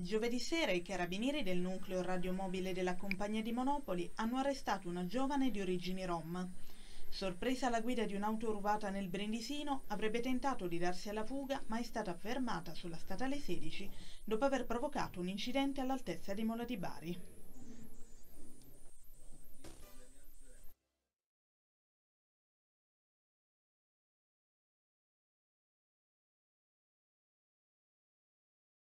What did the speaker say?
Giovedì sera i carabinieri del nucleo radiomobile della compagnia di Monopoli hanno arrestato una giovane di origini rom. Sorpresa alla guida di un'auto rubata nel Brindisino, avrebbe tentato di darsi alla fuga ma è stata fermata sulla statale 16 dopo aver provocato un incidente all'altezza di Mola di Bari.